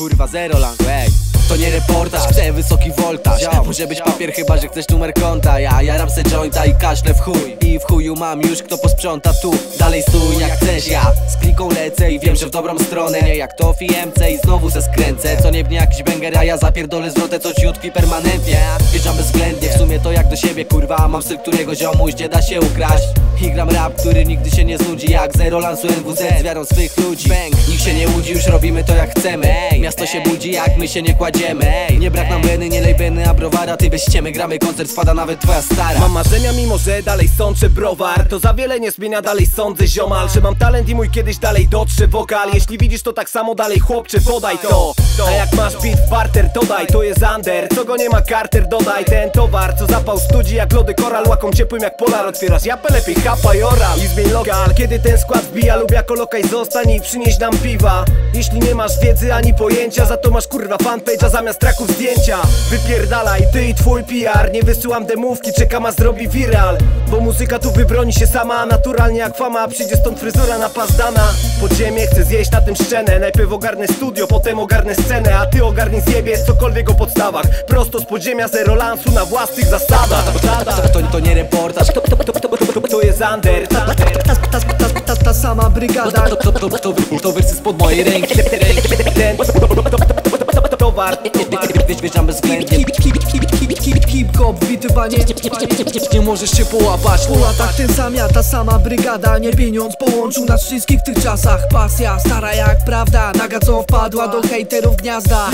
kurwa zero langu, ej to nie reportaż, chcę wysoki voltaż. Może być papier chyba, że chcesz numer konta. Ja jaram se jointa i kaszlę w chuj. I w chuju mam już kto posprząta tu. Dalej stój jak chcesz ja Z kliką lecę i wiem, że w dobrą stronę. Nie jak to FIMC i znowu se skręcę. Co nie bnie jakiś banger, a ja zapierdolę zwrotę Co ciutki permanentnie. Wjeżdżam bezwzględnie, siebie kurwa Mam styl, którego ziomuś nie da się ukraść. I gram rap, który nigdy się nie znudzi Jak zero lansu NWZ z wiarą swych ludzi. Bang. Nikt się nie łudzi, już robimy to jak chcemy. Miasto się budzi jak my się nie kładziemy. Nie brak nam weny, nie lej beny, a browara Ty bez ściemy gramy koncert, spada nawet twoja stara. Mam marzenia mimo, że dalej sączę browar To za wiele nie zmienia, dalej sądzę ziomal. Że mam talent i mój kiedyś dalej dotrze wokal. Jeśli widzisz to tak samo dalej chłopcze podaj to. A jak masz beat w barter to daj, to jest under Co go nie ma Carter dodaj. Ten towar Co zapał studzi jak lody koral Łaką ciepłym jak polar Otwierasz japę lepiej chapa i oral. I zmień lokal Kiedy ten skład wbija lub jako lokaj zostań i przynieś nam piwa. Jeśli nie masz wiedzy ani pojęcia Za to masz kurwa fanpage'a zamiast traków zdjęcia. Wypierdalaj ty i twój PR Nie wysyłam demówki, czekam a zrobi viral. Bo muzyka tu wybroni się sama Naturalnie jak fama, przyjdzie stąd fryzura napazdana Podziemie chcę zjeść na tym szczenę Najpierw ogarnę studio, potem ogarnę scenę A ty ogarnij zjebie cokolwiek o podstawach. Prosto z podziemia, zero lansu na własnych zasadach To, to, to nie reportaż, to, to, to, to, to, To jest under Ta, ta, ta, ta, ta, ta sama brygada to, to, to, to, to wersy spod mojej ręki Ten towar Wjeżdżam bezwzględnie Hip-hop, witywanie Nie możesz się połapać Po latach ten sam ja, ta sama brygada Nie pieniądz połączył nas wszystkich w tych czasach Pasja, stara jak prawda Naga co wpadła do hejterów gniazda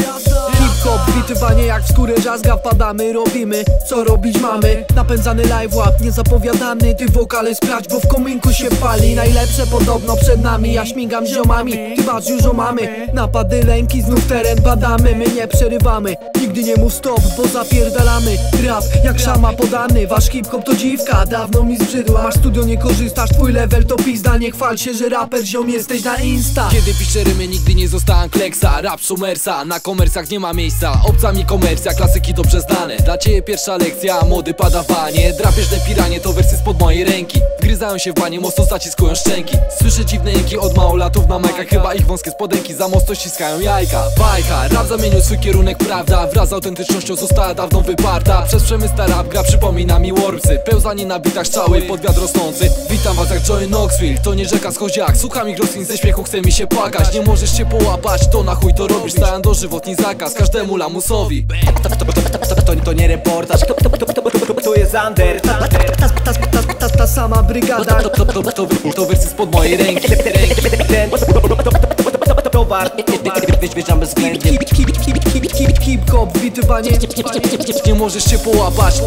Hip-hop, witywanie jak w skórę żazga Wpadamy, robimy, co robić mamy. Napędzany live łap, niezapowiadany Ty wokale sprawdź, bo w kominku się pali. Najlepsze podobno przed nami Ja śmigam ziomami, ty masz już o mamy. Napady, lęki, znów teren badamy My nie przerywamy, nigdy nie mów stop Bo zapierdalamy, rap jak szama podany Wasz hip-hop to dziwka, dawno mi zbrzydła Masz studio, nie korzystasz, twój level to pizda. Nie chwal się, że raper ziom jesteś na insta. Kiedy piszę rymy nigdy nie zostałem kleksa. Rap szumersa, na komersach nie ma miejsca. Obca mi komercja, klasyki dobrze znane. Dla ciebie pierwsza lekcja, młody padawanie Drapieżne piranie to wersy spod mojej ręki. Wgryzają się w banie, mocno zaciskują szczęki. Słyszę dziwne jęki od małolatów na majkach. Chyba ich wąskie spodenki za mocno ściskają jajka. Bajka, rap zamienił swój kierunek, prawda Wraz z autentycznością została dawno wyparta Przez przemysł ta rap gra przypomina mi Warpsy Pełzanie na bitach strzały pod wiatr rosnący Witam was jak Joey Knoxville, to nie rzeka schodziak Słucham ich roślin ze śmiechu, chce mi się płakać Nie możesz się połapać, to na chuj to robisz Stałem dożywotni zakaz każdemu lamusowi to, to, to, nie reportaż to, to, to, to, to, To jest under Ta, sama brygada to, to, to, to, to wersy spod mojej ręki Ten towar Wjeżdżam bezwzględnie Hip-hop, witywanie Nie możesz się połapać